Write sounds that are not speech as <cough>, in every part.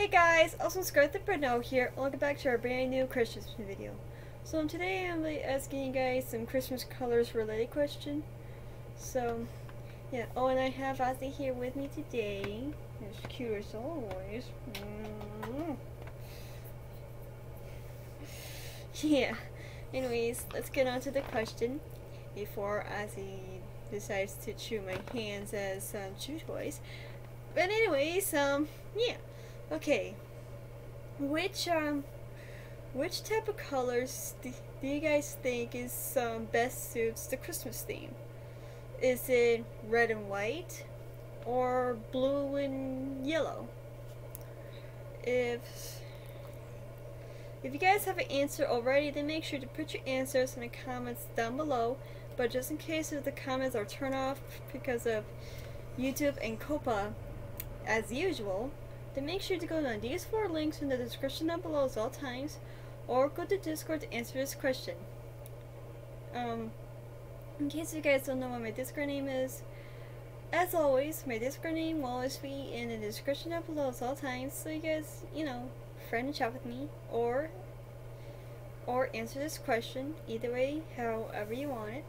Hey guys, also Scarlet the Breno here. Welcome back to our brand new Christmas video. So today I'm asking you guys some Christmas colors related question. So yeah, oh and I have Ozzy here with me today. As cute as always. Mm. <laughs> Yeah. Anyways, let's get on to the question before Ozzy decides to chew my hands as um, chew toys. But anyways, um, yeah. Okay. Which um which type of colors do, do you guys think is um best suits the Christmas theme? Is it red and white or blue and yellow? If if you guys have an answer already, then make sure to put your answers in the comments down below. But just in case if the comments are turned off because of YouTube and COPPA, as usual, then make sure to go to these four links in the description down below at all times, or go to Discord to answer this question. Um, in case you guys don't know what my Discord name is, as always, my Discord name will always be in the description down below at all times, so you guys, you know, friend and chat with me, or or answer this question, either way, however you want it.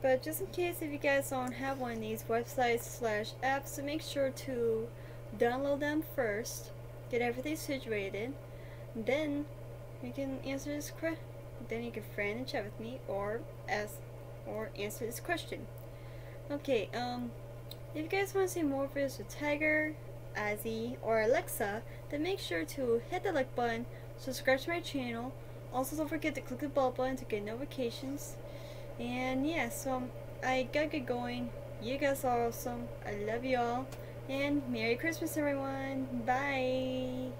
But just in case if you guys don't have one of these websites slash apps, so make sure to download them first, get everything situated, then you can answer this question. Then you can friend and chat with me, or ask, or answer this question. Okay, um, if you guys want to see more videos with Tiger, Azzy, or Alexa, then make sure to hit the like button, subscribe to my channel. Also, don't forget to click the bell button to get notifications. And yeah, so I gotta get going. You guys are awesome. I love you all. And Merry Christmas, everyone. Bye.